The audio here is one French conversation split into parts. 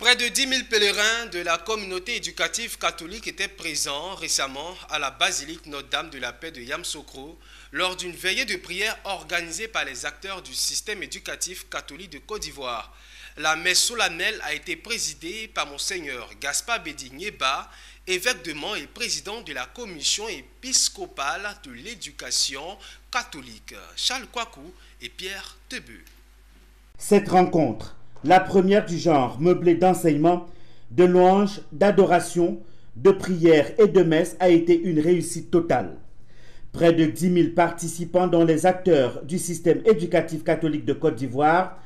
Près de 10 000 pèlerins de la communauté éducative catholique étaient présents récemment à la basilique Notre-Dame de la Paix de Yamsokro lors d'une veillée de prière organisée par les acteurs du système éducatif catholique de Côte d'Ivoire. La messe solennelle a été présidée par Monseigneur Gaspard Bédigneba, évêque de Mans et président de la commission épiscopale de l'éducation catholique. Charles Kwaku et Pierre Tebeu. Cette rencontre la première du genre, meublée d'enseignement, de louanges, d'adoration, de prières et de messes, a été une réussite totale. Près de 10 000 participants, dont les acteurs du système éducatif catholique de Côte d'Ivoire,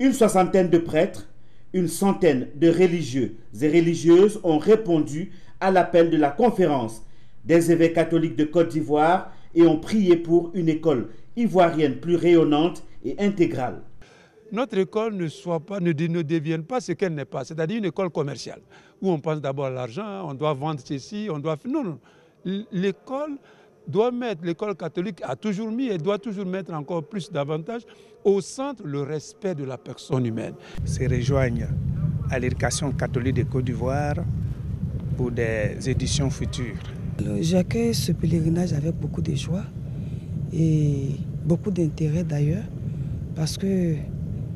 une soixantaine de prêtres, une centaine de religieux et religieuses ont répondu à l'appel de la conférence des évêques catholiques de Côte d'Ivoire et ont prié pour une école ivoirienne plus rayonnante et intégrale notre école ne, soit pas, ne, devienne pas ce qu'elle n'est pas, c'est-à-dire une école commerciale, où on pense d'abord à l'argent, on doit vendre ceci, on doit... Non, non. L'école doit mettre, l'école catholique a toujours mis et doit toujours mettre encore plus davantage au centre le respect de la personne humaine. Se rejoignent à l'éducation catholique de Côte d'Ivoire pour des éditions futures. J'accueille ce pèlerinage avec beaucoup de joie et beaucoup d'intérêt d'ailleurs parce que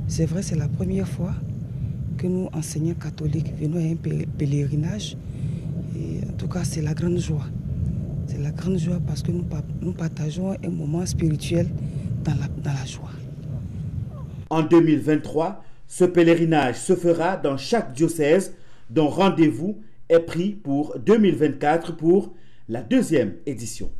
c'est vrai, c'est la première fois que nous, enseignants catholiques, venons à un pèlerinage. Et en tout cas, c'est la grande joie. C'est la grande joie parce que nous, partageons un moment spirituel dans la joie. En 2023, ce pèlerinage se fera dans chaque diocèse dont rendez-vous est pris pour 2024 pour la deuxième édition.